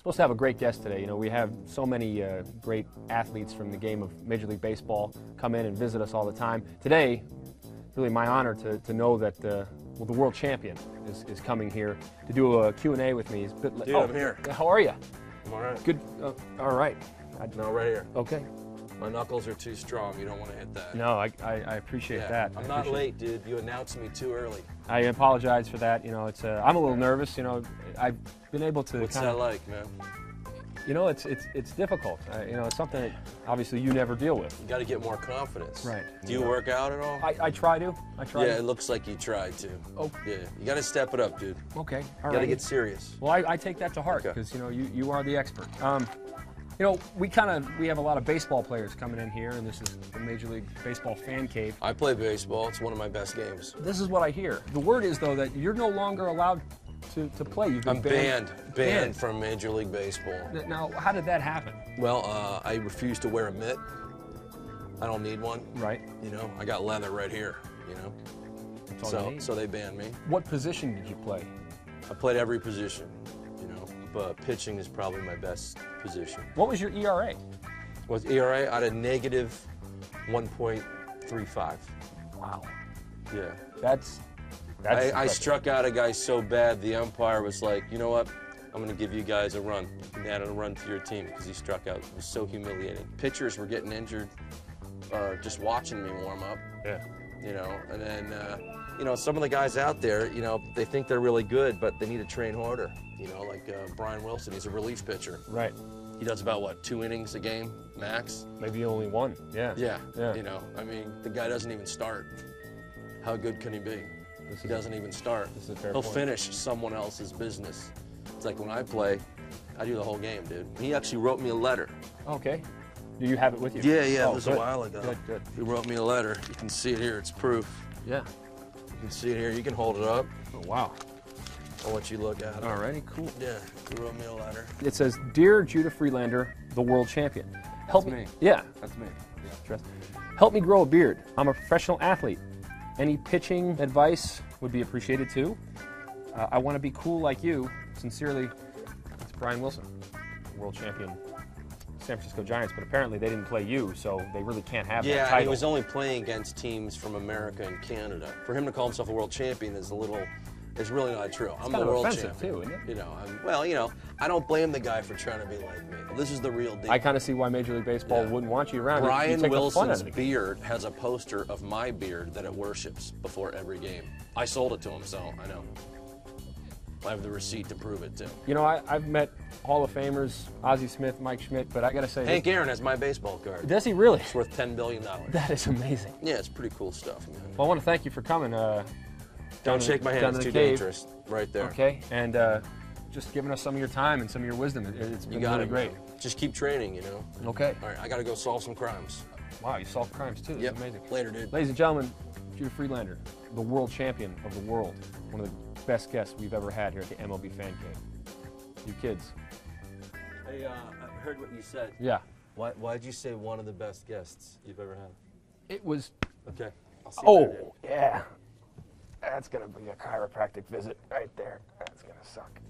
Supposed to have a great guest today. You know, we have so many uh, great athletes from the game of Major League Baseball come in and visit us all the time. Today, really my honor to, to know that uh, well, the world champion is, is coming here to do a Q&A with me. A bit, Dude, oh, I'm here. How are you? I'm all right. Good. Uh, all right. No, right here. Okay. My knuckles are too strong. You don't want to hit that. No, I, I, I appreciate Yeah. that. I I'm not late, dude. You announced me too early. I apologize for that. You know, it's uh, I'm a little nervous. You know, I've been able to What's kind that like, man? you know, it's it's it's difficult. Uh, you know, it's something that obviously you never deal with. You got to get more confidence. Right. Do you work out at all? I, I try to. I try. yeah, to. it looks like you tried to. Oh. Yeah, you got to step it up, dude. Okay. All You got to get serious. Well, I, I take that to heart Okay. because you know you, you are the expert. Um, you know, we kind of we have a lot of baseball players coming in here, and this is the Major League Baseball fan cave. I play baseball. It's one of my best games. This is what I hear. The word is though that you're no longer allowed to, to play. You've been I'm banned, banned Banned. from Major League Baseball. Now, how did that happen? Well, uh, I refuse to wear a mitt. I don't need one. Right. You know, I got leather right here. You know, That's all you so so they banned me. What position did you play? I played every position. But pitching is probably my best position. What was your ERA? Was ERA at a negative 1.35. Wow. Yeah. That's that's I, I struck out a guy so bad, the umpire was like, you know what? I'm going to give you guys a run. And add a run to your team because he struck out. It was so humiliating. Pitchers were getting injured uh, just watching me warm up, Yeah. You know. And then, uh, you know, some of the guys out there, you know, they think they're really good, but they need to train harder. You know, like uh, Brian Wilson, he's a relief pitcher. Right. He does about, what, two innings a game, max? Maybe only one. Yeah. Yeah. Yeah. You know, I mean, the guy doesn't even start. How good can he be? This He doesn't even start. This is a fair He'll point. finish someone else's business. It's like when I play, I do the whole game, dude. He actually wrote me a letter. Okay. Do you have it with you? Yeah, yeah, Oh, it was a while ago. Good, good. He wrote me a letter. You can see it here. It's proof. Yeah. You can see it here. You can hold it up. Oh, wow. I'll let you look at it. Alrighty, cool. Yeah, he wrote me a letter. It says, "Dear Judah Friedlander, the world champion, help That's me." me. Yeah. That's me. Dress. Help me grow a beard. I'm a professional athlete. Any pitching advice would be appreciated too. Uh, I want to be cool like you. Sincerely, it's Brian Wilson, world champion, San Francisco Giants. But apparently they didn't play you, so they really can't have that Yeah, and title. he was only playing against teams from America and Canada. For him to call himself a world champion is a little it's really not true. I'm kind the world champion. too, isn't it? You know, I'm, well, you know, I don't blame the guy for trying to be like me. This is the real deal. I kind of see why Major League Baseball Yeah. wouldn't want you around. You Brian take the fun out Wilson's of the game. beard has a poster of my beard that it worships before every game. I sold it to him, so I know. I have the receipt to prove it too. You know, I, I've met Hall of Famers, Ozzie Smith, Mike Schmidt, but I got to say, Hank Aaron has my baseball card. does he really? It's worth ten billion dollars. That is amazing. Yeah, it's pretty cool stuff, man. Well, I want to thank you for coming. Uh, Don't shake my hand; it's too cave. dangerous. Right there. Okay, and uh, just giving us some of your time and some of your wisdom. It, it's You been got really it, great. man. Just keep training, you know. Okay. All right, I got to go solve some crimes. Wow, you solve crimes too. That's Yep. amazing. Later, dude. Ladies and gentlemen, Judah Friedlander, the world champion of the world, one of the best guests we've ever had here at the MLB Fan Cave. You kids. Hey, uh, I heard what you said. Yeah. Why, why'd you say one of the best guests you've ever had? It was. Okay. I'll see you later, dude. Oh, yeah. That's going to be a chiropractic visit right there. That's going to suck.